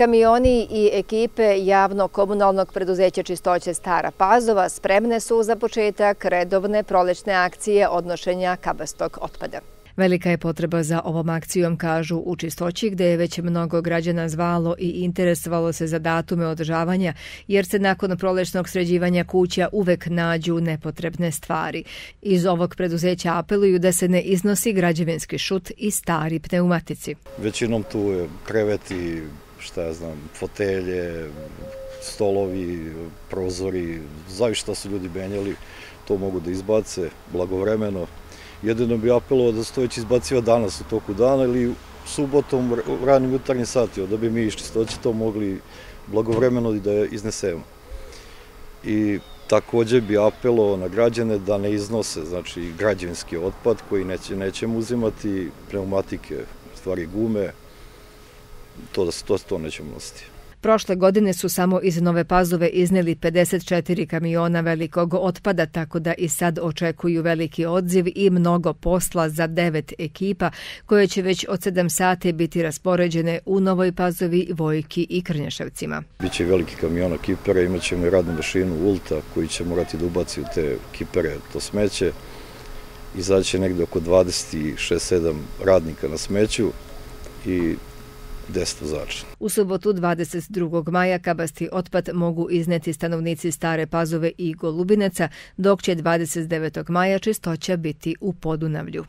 Kamioni i ekipe javno-komunalnog preduzeća čistoće Stara Pazova spremne su za početak redovne prolećne akcije odnošenja kabastog otpada. Velika je potreba za ovom akcijom, kažu u čistoći, gde je već mnogo građana zvalo i interesovalo se za datume održavanja, jer se nakon prolečnog sređivanja kuća uvek nađu nepotrebne stvari. Iz ovog preduzeća apeluju da se ne iznosi građevinski šut i stari pneumatici. Većinom tu je kreveti, šta ja znam, fotelje, stolovi, prozori, zavišta su ljudi benjali, to mogu da izbace blagovremeno. Jedino bi apelovao da se to već izbaciva danas u toku dana ili subotom u ranim jutarnjim satima, da bi mi išli stoći to mogli blagovremeno da je iznesemo. I također bi apelovao na građane da ne iznose znači, građevinski otpad koji neće, nećemo uzimati, pneumatike, stvari gume, to da to, to nećemo nositi. Prošle godine su samo iz Nove Pazove izneli 54 kamiona velikog otpada, tako da i sad očekuju veliki odziv i mnogo posla za devet ekipa koje će već od 7 sati biti raspoređene u Novoj Pazovi, Vojki i Krnjaševcima. Biće veliki kamiona kipera, imat ćemo i radnu mašinu Ulta koji će morati da ubaci u te kipere to smeće. Izaće negde oko 26-7 radnika na smeću i 10 vozača. U subotu 22. maja kabasti otpad mogu izneti stanovnici Stare Pazove i Golubineca, dok će 29. maja čistoća biti u Podunavlju.